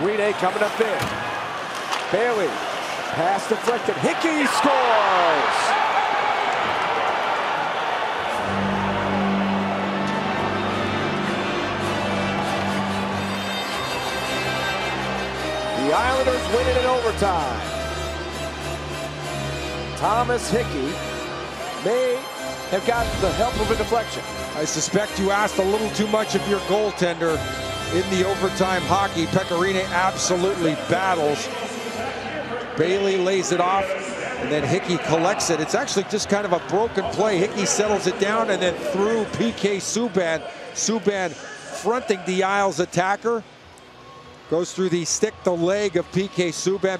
Rinne coming up big. Bailey, pass deflected. Hickey scores! The Islanders win it in overtime. Thomas Hickey may have gotten the help of a deflection. I suspect you asked a little too much of your goaltender in the overtime hockey. Pekka Rinne absolutely battles. Bailey lays it off, and then Hickey collects it. It's actually just kind of a broken play. Hickey settles it down, and then through PK Subban. Subban fronting the Isles attacker. Goes through the stick, the leg of PK Subban.